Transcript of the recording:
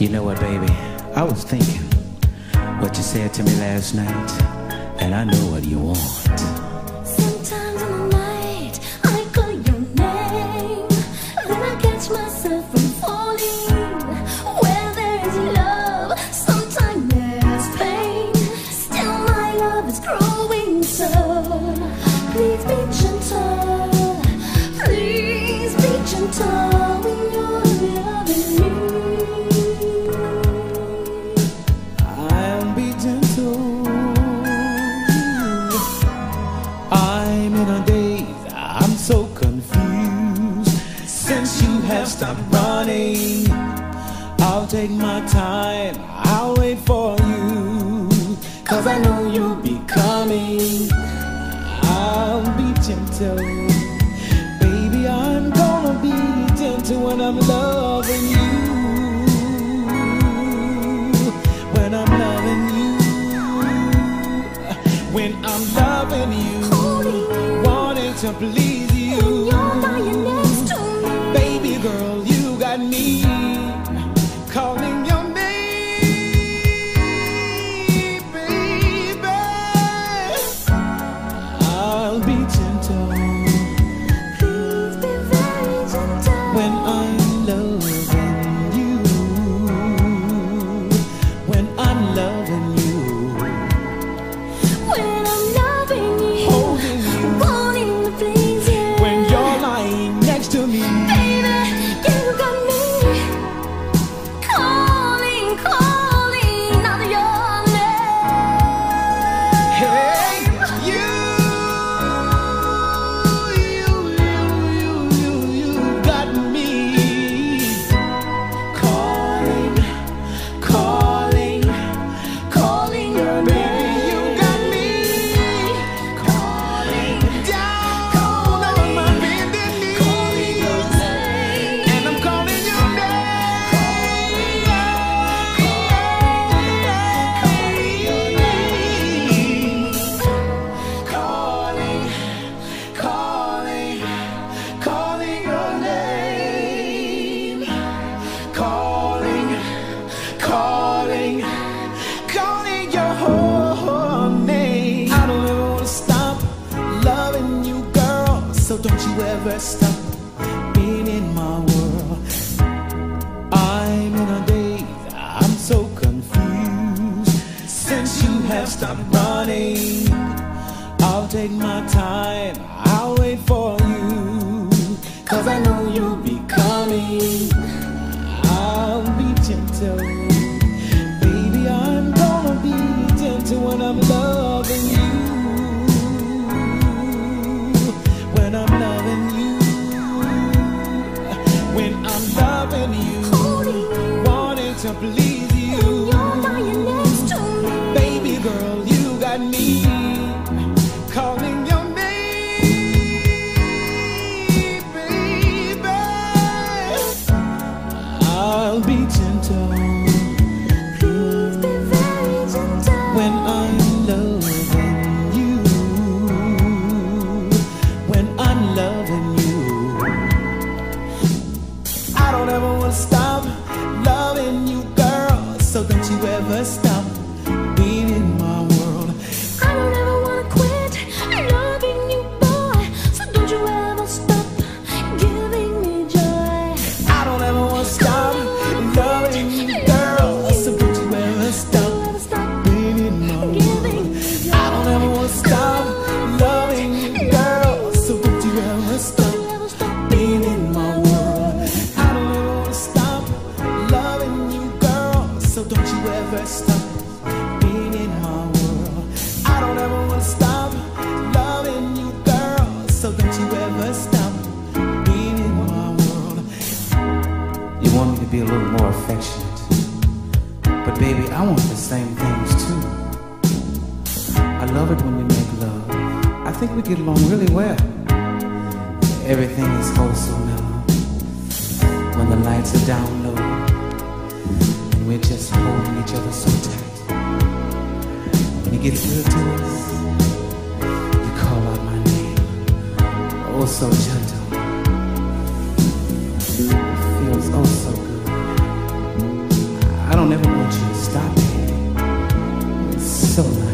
You know what, baby? I was thinking what you said to me last night, and I know what you want. Take my time, I'll wait for you. Cause I know you'll be coming. I'll be gentle. Baby, I'm gonna be gentle when I'm loving you. When I'm loving you. When I'm loving you. Wanting to please Be gentle. don't you ever stop being in my world. I'm in a daze, I'm so confused. Since you have stopped running, I'll take my time, I'll wait for you. Cause I know you'll be coming. I'll be gentle. want me to be a little more affectionate. But baby, I want the same things too. I love it when we make love. I think we get along really well. Everything is wholesome now. When the lights are down low and we're just holding each other so tight. When you get through to us, you call out my name. Oh, so gentle. stop it. It's so nice.